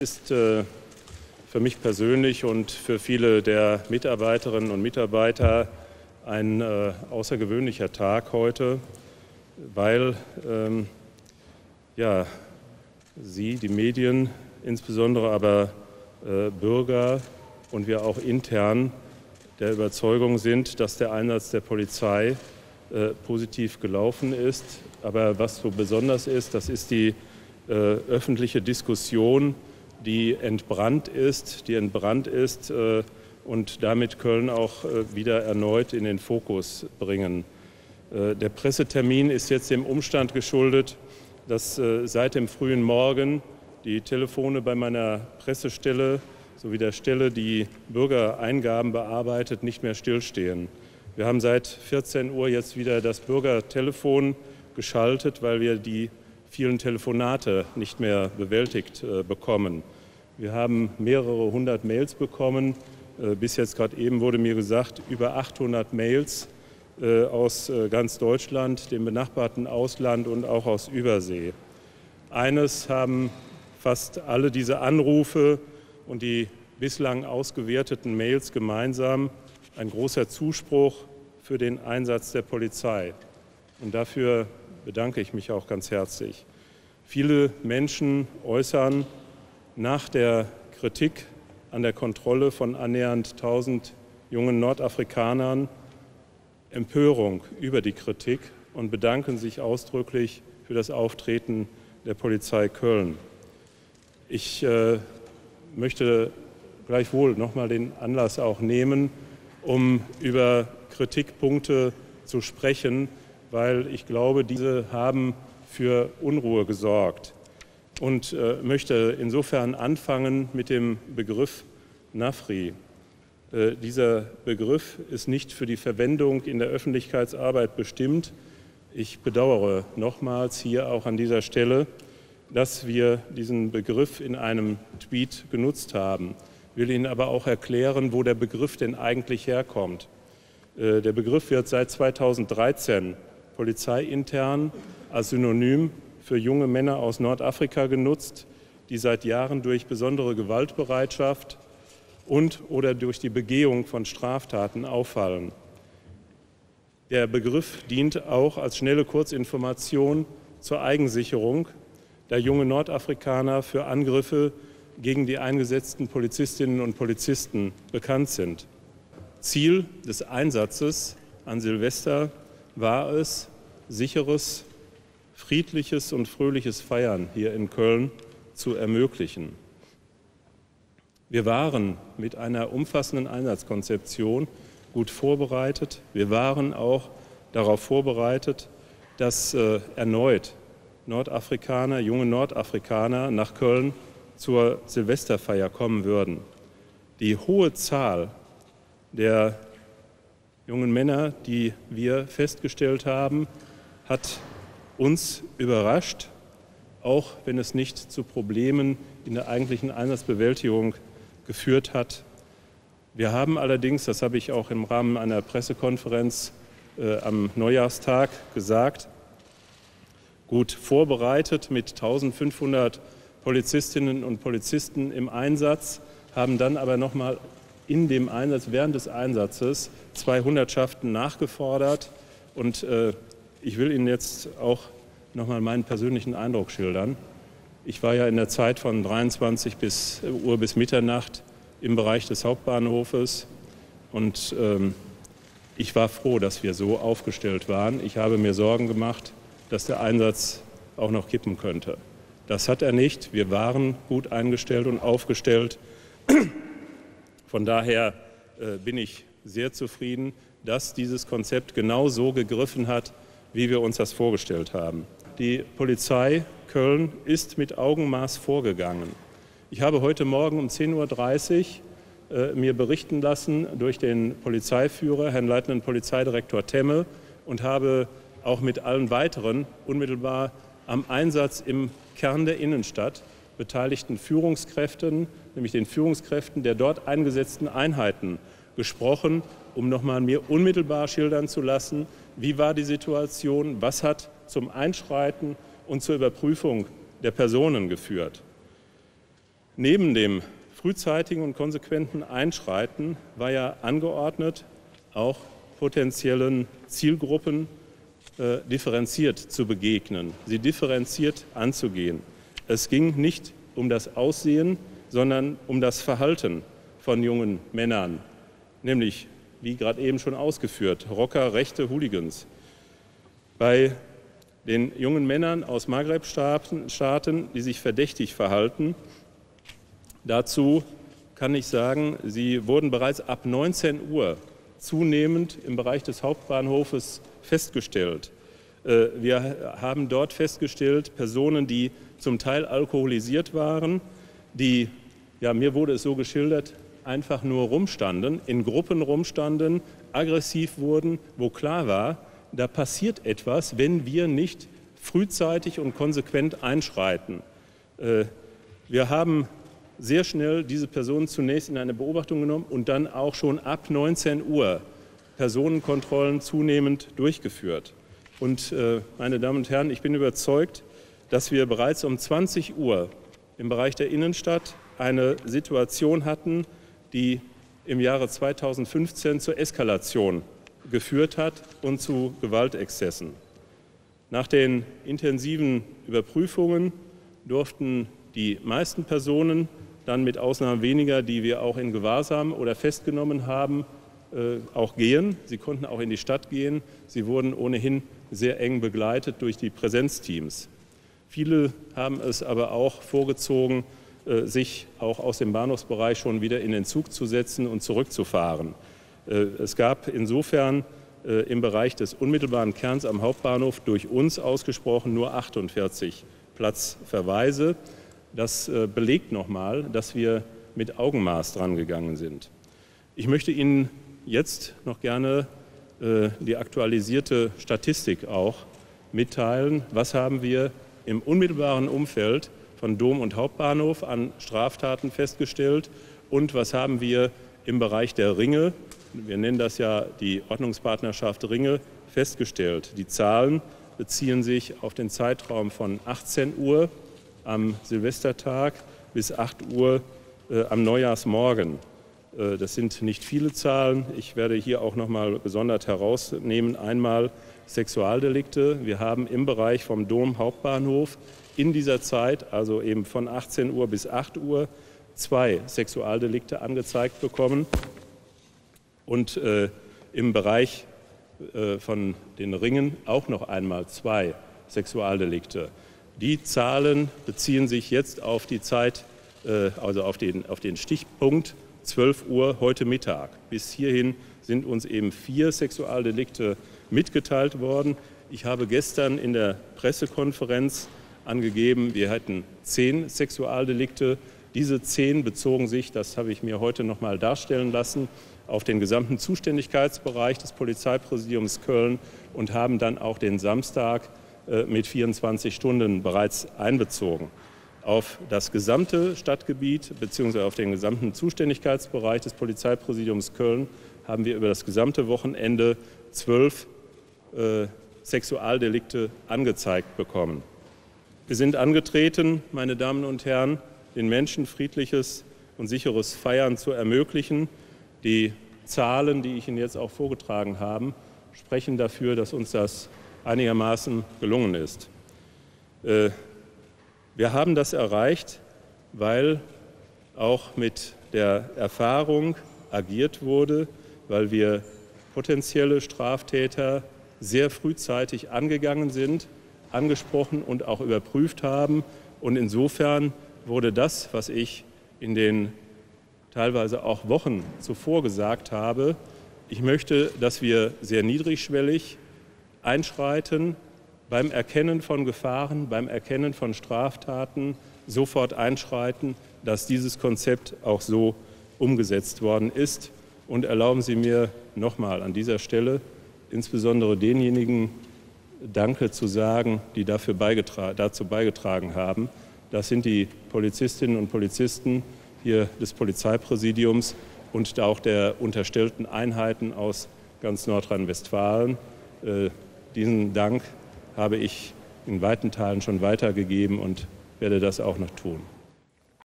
ist äh, für mich persönlich und für viele der Mitarbeiterinnen und Mitarbeiter ein äh, außergewöhnlicher Tag heute, weil ähm, ja, Sie, die Medien, insbesondere aber äh, Bürger und wir auch intern der Überzeugung sind, dass der Einsatz der Polizei äh, positiv gelaufen ist. Aber was so besonders ist, das ist die öffentliche Diskussion die entbrannt ist, die entbrannt ist äh, und damit Köln auch äh, wieder erneut in den Fokus bringen. Äh, der Pressetermin ist jetzt dem Umstand geschuldet, dass seit dem frühen Morgen die Telefone bei meiner Pressestelle sowie der Stelle, die Bürgereingaben bearbeitet, nicht mehr stillstehen. Wir haben seit 14 Uhr jetzt wieder das Bürgertelefon geschaltet, weil wir die vielen Telefonate nicht mehr bewältigt äh, bekommen. Wir haben mehrere hundert Mails bekommen. Äh, bis jetzt gerade eben wurde mir gesagt, über 800 Mails äh, aus ganz Deutschland, dem benachbarten Ausland und auch aus Übersee. Eines haben fast alle diese Anrufe und die bislang ausgewerteten Mails gemeinsam, ein großer Zuspruch für den Einsatz der Polizei. Und dafür bedanke ich mich auch ganz herzlich. Viele Menschen äußern nach der Kritik an der Kontrolle von annähernd 1000 jungen Nordafrikanern Empörung über die Kritik und bedanken sich ausdrücklich für das Auftreten der Polizei Köln. Ich äh, möchte gleichwohl noch mal den Anlass auch nehmen, um über Kritikpunkte zu sprechen, weil ich glaube, diese haben für Unruhe gesorgt und äh, möchte insofern anfangen mit dem Begriff Nafri. Äh, dieser Begriff ist nicht für die Verwendung in der Öffentlichkeitsarbeit bestimmt. Ich bedauere nochmals hier auch an dieser Stelle, dass wir diesen Begriff in einem Tweet genutzt haben. Ich will Ihnen aber auch erklären, wo der Begriff denn eigentlich herkommt. Äh, der Begriff wird seit 2013 polizeiintern als Synonym für junge Männer aus Nordafrika genutzt, die seit Jahren durch besondere Gewaltbereitschaft und oder durch die Begehung von Straftaten auffallen. Der Begriff dient auch als schnelle Kurzinformation zur Eigensicherung, da junge Nordafrikaner für Angriffe gegen die eingesetzten Polizistinnen und Polizisten bekannt sind. Ziel des Einsatzes an Silvester war es, sicheres, friedliches und fröhliches Feiern hier in Köln zu ermöglichen. Wir waren mit einer umfassenden Einsatzkonzeption gut vorbereitet. Wir waren auch darauf vorbereitet, dass äh, erneut Nordafrikaner, junge Nordafrikaner nach Köln zur Silvesterfeier kommen würden. Die hohe Zahl der jungen Männer, die wir festgestellt haben, hat uns überrascht, auch wenn es nicht zu Problemen in der eigentlichen Einsatzbewältigung geführt hat. Wir haben allerdings, das habe ich auch im Rahmen einer Pressekonferenz äh, am Neujahrstag gesagt, gut vorbereitet mit 1500 Polizistinnen und Polizisten im Einsatz, haben dann aber noch mal in dem Einsatz, während des Einsatzes, zwei Hundertschaften nachgefordert. Und äh, ich will Ihnen jetzt auch noch mal meinen persönlichen Eindruck schildern. Ich war ja in der Zeit von 23 bis, äh, Uhr bis Mitternacht im Bereich des Hauptbahnhofes und ähm, ich war froh, dass wir so aufgestellt waren. Ich habe mir Sorgen gemacht, dass der Einsatz auch noch kippen könnte. Das hat er nicht. Wir waren gut eingestellt und aufgestellt. Von daher äh, bin ich sehr zufrieden, dass dieses Konzept genau so gegriffen hat, wie wir uns das vorgestellt haben. Die Polizei Köln ist mit Augenmaß vorgegangen. Ich habe heute Morgen um 10.30 Uhr äh, mir berichten lassen durch den Polizeiführer, Herrn Leitenden Polizeidirektor Temme, und habe auch mit allen weiteren unmittelbar am Einsatz im Kern der Innenstadt beteiligten Führungskräften, nämlich den Führungskräften der dort eingesetzten Einheiten, gesprochen, um nochmal mir unmittelbar schildern zu lassen, wie war die Situation, was hat zum Einschreiten und zur Überprüfung der Personen geführt. Neben dem frühzeitigen und konsequenten Einschreiten war ja angeordnet, auch potenziellen Zielgruppen äh, differenziert zu begegnen, sie differenziert anzugehen. Es ging nicht um das Aussehen, sondern um das Verhalten von jungen Männern, nämlich, wie gerade eben schon ausgeführt, Rocker, rechte Hooligans. Bei den jungen Männern aus Maghreb-Staaten, die sich verdächtig verhalten, dazu kann ich sagen, sie wurden bereits ab 19 Uhr zunehmend im Bereich des Hauptbahnhofes festgestellt. Äh, wir haben dort festgestellt, Personen, die zum Teil alkoholisiert waren, die, ja, mir wurde es so geschildert, einfach nur rumstanden, in Gruppen rumstanden, aggressiv wurden, wo klar war, da passiert etwas, wenn wir nicht frühzeitig und konsequent einschreiten. Äh, wir haben sehr schnell diese Personen zunächst in eine Beobachtung genommen und dann auch schon ab 19 Uhr Personenkontrollen zunehmend durchgeführt. Und äh, meine Damen und Herren, ich bin überzeugt, dass wir bereits um 20 Uhr im Bereich der Innenstadt eine Situation hatten, die im Jahre 2015 zur Eskalation geführt hat und zu Gewaltexzessen. Nach den intensiven Überprüfungen durften die meisten Personen dann mit Ausnahme weniger, die wir auch in Gewahrsam oder festgenommen haben, äh, auch gehen. Sie konnten auch in die Stadt gehen. Sie wurden ohnehin sehr eng begleitet durch die Präsenzteams. Viele haben es aber auch vorgezogen, äh, sich auch aus dem Bahnhofsbereich schon wieder in den Zug zu setzen und zurückzufahren. Äh, es gab insofern äh, im Bereich des unmittelbaren Kerns am Hauptbahnhof durch uns ausgesprochen nur 48 Platzverweise. Das belegt nochmal, dass wir mit Augenmaß dran gegangen sind. Ich möchte Ihnen jetzt noch gerne die aktualisierte Statistik auch mitteilen. Was haben wir im unmittelbaren Umfeld von Dom und Hauptbahnhof an Straftaten festgestellt und was haben wir im Bereich der Ringe, wir nennen das ja die Ordnungspartnerschaft Ringe, festgestellt. Die Zahlen beziehen sich auf den Zeitraum von 18 Uhr am Silvestertag bis 8 Uhr äh, am Neujahrsmorgen. Äh, das sind nicht viele Zahlen. Ich werde hier auch noch mal gesondert herausnehmen. Einmal Sexualdelikte. Wir haben im Bereich vom Dom Hauptbahnhof in dieser Zeit, also eben von 18 Uhr bis 8 Uhr, zwei Sexualdelikte angezeigt bekommen. Und äh, im Bereich äh, von den Ringen auch noch einmal zwei Sexualdelikte. Die Zahlen beziehen sich jetzt auf die Zeit, äh, also auf den, auf den Stichpunkt 12 Uhr heute Mittag. Bis hierhin sind uns eben vier Sexualdelikte mitgeteilt worden. Ich habe gestern in der Pressekonferenz angegeben, wir hätten zehn Sexualdelikte. Diese zehn bezogen sich, das habe ich mir heute noch mal darstellen lassen, auf den gesamten Zuständigkeitsbereich des Polizeipräsidiums Köln und haben dann auch den Samstag äh, mit 24 Stunden bereits einbezogen. Auf das gesamte Stadtgebiet bzw. auf den gesamten Zuständigkeitsbereich des Polizeipräsidiums Köln haben wir über das gesamte Wochenende zwölf äh, Sexualdelikte angezeigt bekommen. Wir sind angetreten, meine Damen und Herren, den Menschen friedliches und sicheres Feiern zu ermöglichen. Die Zahlen, die ich Ihnen jetzt auch vorgetragen habe, sprechen dafür, dass uns das einigermaßen gelungen ist. Äh, wir haben das erreicht, weil auch mit der Erfahrung agiert wurde, weil wir potenzielle Straftäter sehr frühzeitig angegangen sind, angesprochen und auch überprüft haben. Und insofern wurde das, was ich in den teilweise auch Wochen zuvor gesagt habe, ich möchte, dass wir sehr niedrigschwellig einschreiten, beim Erkennen von Gefahren, beim Erkennen von Straftaten sofort einschreiten, dass dieses Konzept auch so umgesetzt worden ist. Und erlauben Sie mir nochmal an dieser Stelle insbesondere denjenigen Danke zu sagen, die dafür beigetra dazu beigetragen haben. Das sind die Polizistinnen und Polizisten hier des Polizeipräsidiums und auch der unterstellten Einheiten aus ganz Nordrhein-Westfalen. Äh, diesen Dank habe ich in weiten Teilen schon weitergegeben und werde das auch noch tun.